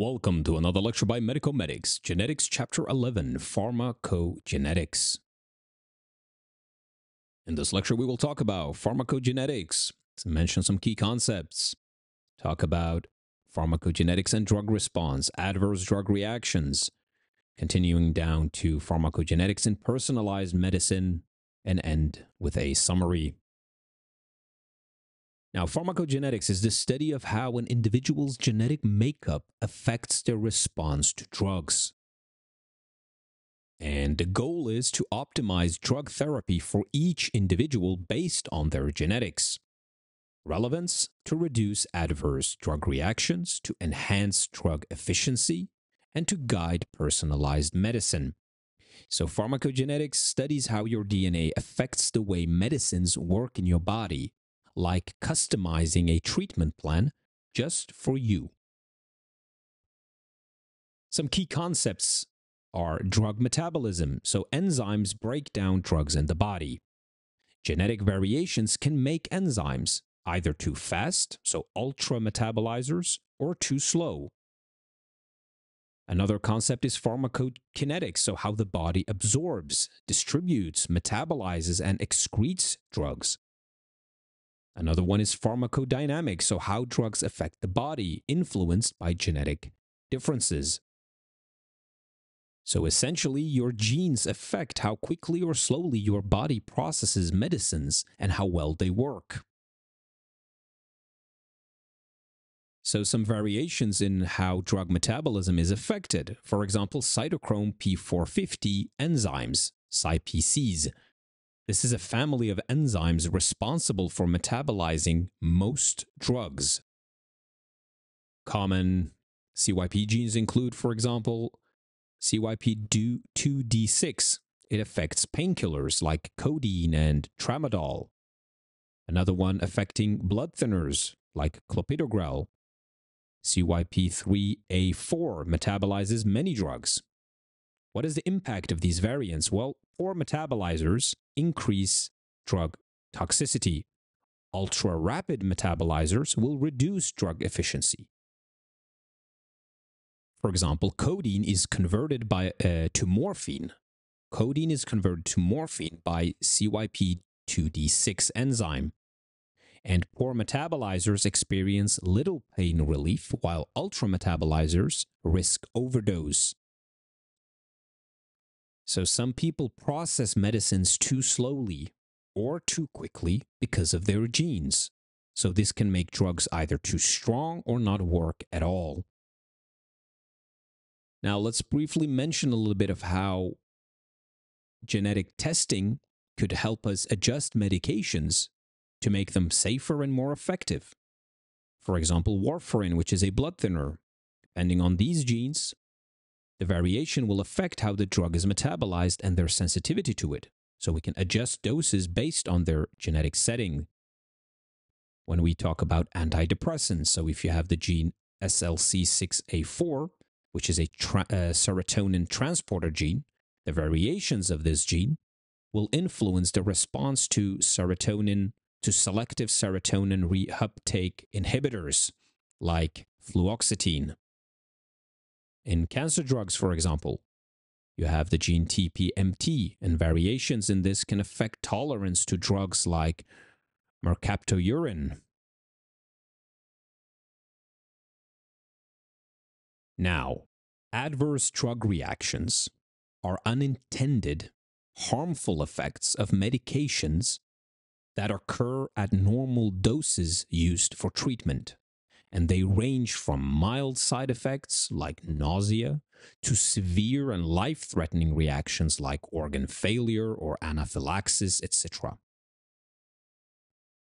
Welcome to another lecture by MedicoMedics, Genetics Chapter 11, Pharmacogenetics. In this lecture, we will talk about pharmacogenetics, mention some key concepts, talk about pharmacogenetics and drug response, adverse drug reactions, continuing down to pharmacogenetics in personalized medicine, and end with a summary. Now, pharmacogenetics is the study of how an individual's genetic makeup affects their response to drugs. And the goal is to optimize drug therapy for each individual based on their genetics. Relevance to reduce adverse drug reactions, to enhance drug efficiency, and to guide personalized medicine. So, pharmacogenetics studies how your DNA affects the way medicines work in your body like customizing a treatment plan just for you. Some key concepts are drug metabolism, so enzymes break down drugs in the body. Genetic variations can make enzymes either too fast, so ultra metabolizers, or too slow. Another concept is pharmacokinetics, so how the body absorbs, distributes, metabolizes, and excretes drugs. Another one is pharmacodynamics, so how drugs affect the body, influenced by genetic differences. So essentially, your genes affect how quickly or slowly your body processes medicines and how well they work. So, some variations in how drug metabolism is affected. For example, cytochrome P450 enzymes, CyPCs, this is a family of enzymes responsible for metabolizing most drugs. Common CYP genes include, for example, CYP2D6. It affects painkillers like codeine and tramadol. Another one affecting blood thinners like clopidogrel. CYP3A4 metabolizes many drugs. What is the impact of these variants? Well, poor metabolizers increase drug toxicity. Ultra rapid metabolizers will reduce drug efficiency. For example, codeine is converted by, uh, to morphine. Codeine is converted to morphine by CYP2D6 enzyme. And poor metabolizers experience little pain relief, while ultra metabolizers risk overdose. So some people process medicines too slowly or too quickly because of their genes. So this can make drugs either too strong or not work at all. Now let's briefly mention a little bit of how genetic testing could help us adjust medications to make them safer and more effective. For example, warfarin, which is a blood thinner. Depending on these genes, the variation will affect how the drug is metabolized and their sensitivity to it, so we can adjust doses based on their genetic setting. When we talk about antidepressants, so if you have the gene SLC6A4, which is a tra- uh, serotonin transporter gene, the variations of this gene will influence the response to serotonin to selective serotonin reuptake inhibitors like fluoxetine. In cancer drugs, for example, you have the gene TPMT, and variations in this can affect tolerance to drugs like mercaptopurine. Now, adverse drug reactions are unintended, harmful effects of medications that occur at normal doses used for treatment and they range from mild side effects like nausea to severe and life threatening reactions like organ failure or anaphylaxis, etc.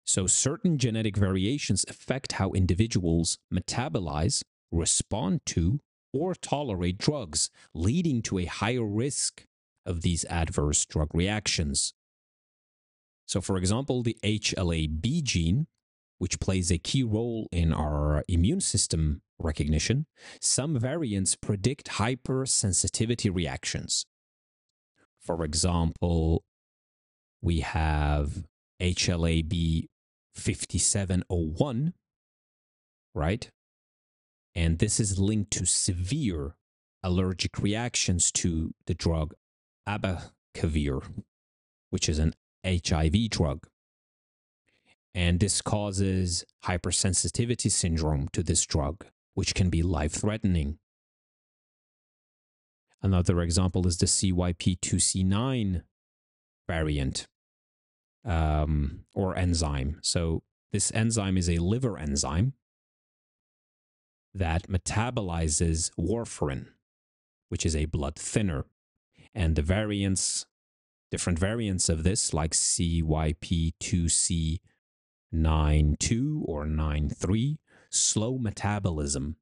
So, certain genetic variations affect how individuals metabolize, respond to, or tolerate drugs, leading to a higher risk of these adverse drug reactions. So, for example, the HLA-B gene which plays a key role in our immune system recognition, some variants predict hypersensitivity reactions. For example, we have HLA-B 5701, right? And this is linked to severe allergic reactions to the drug abacavir, which is an HIV drug. And this causes hypersensitivity syndrome to this drug, which can be life threatening. Another example is the CYP2C9 variant um, or enzyme. So, this enzyme is a liver enzyme that metabolizes warfarin, which is a blood thinner. And the variants, different variants of this, like CYP2C92 or 93, slow metabolism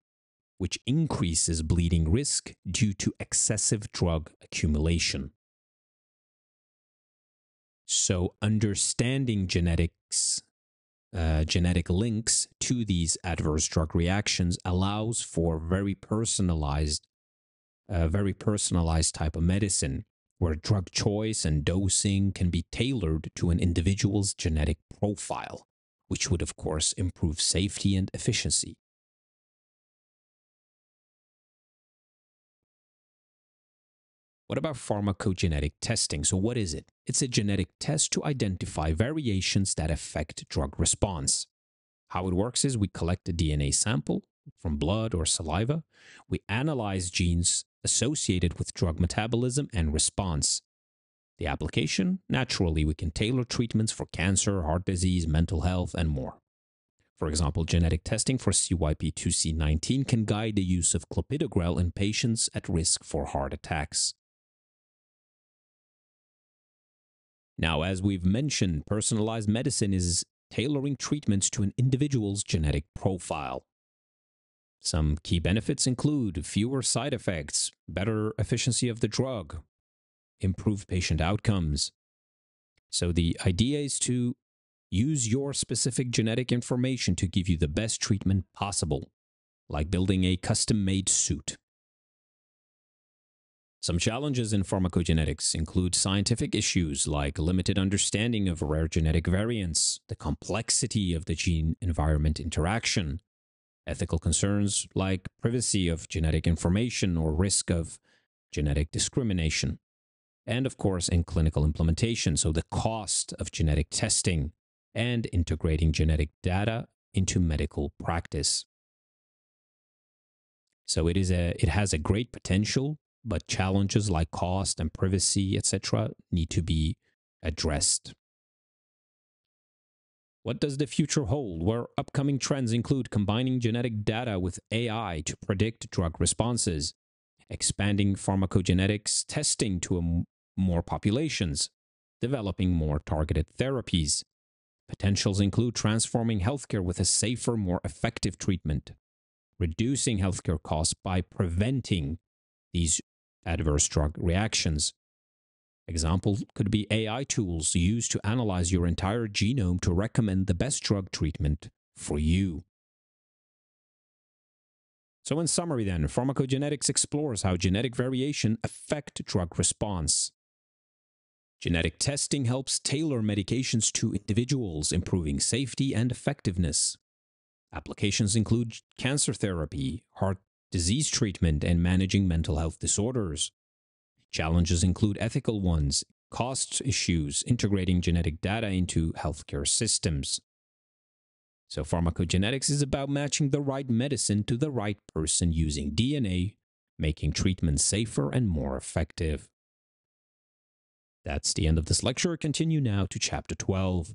which increases bleeding risk due to excessive drug accumulation. So, understanding genetics, uh, genetic links to these adverse drug reactions allows for very personalized, uh, very personalized type of medicine where drug choice and dosing can be tailored to an individual's genetic profile, which would, of course, improve safety and efficiency. What about pharmacogenetic testing? So, what is it? It's a genetic test to identify variations that affect drug response. How it works is we collect a DNA sample from blood or saliva, we analyze genes associated with drug metabolism and response. The application, naturally, we can tailor treatments for cancer, heart disease, mental health, and more. For example, genetic testing for CYP2C19 can guide the use of clopidogrel in patients at risk for heart attacks. Now, as we've mentioned, personalized medicine is tailoring treatments to an individual's genetic profile. Some key benefits include fewer side effects, better efficiency of the drug, improved patient outcomes. So, the idea is to use your specific genetic information to give you the best treatment possible, like building a custom made suit. Some challenges in pharmacogenetics include scientific issues like limited understanding of rare genetic variants, the complexity of the gene environment interaction, ethical concerns like privacy of genetic information or risk of genetic discrimination, and of course, in clinical implementation, so the cost of genetic testing and integrating genetic data into medical practice. So it is a it has a great potential but challenges like cost and privacy, etc., need to be addressed. What does the future hold? Where upcoming trends include combining genetic data with AI to predict drug responses, expanding pharmacogenetics testing to more populations, developing more targeted therapies. Potentials include transforming healthcare with a safer, more effective treatment, reducing healthcare costs by preventing these adverse drug reactions. Example could be AI tools used to analyze your entire genome to recommend the best drug treatment for you. So in summary then, pharmacogenetics explores how genetic variation affect drug response. Genetic testing helps tailor medications to individuals, improving safety and effectiveness. Applications include cancer therapy, heart disease treatment, and managing mental health disorders. Challenges include ethical ones, cost issues, integrating genetic data into healthcare systems. So, pharmacogenetics is about matching the right medicine to the right person using DNA, making treatment safer and more effective. That's the end of this lecture. Continue now to chapter 12.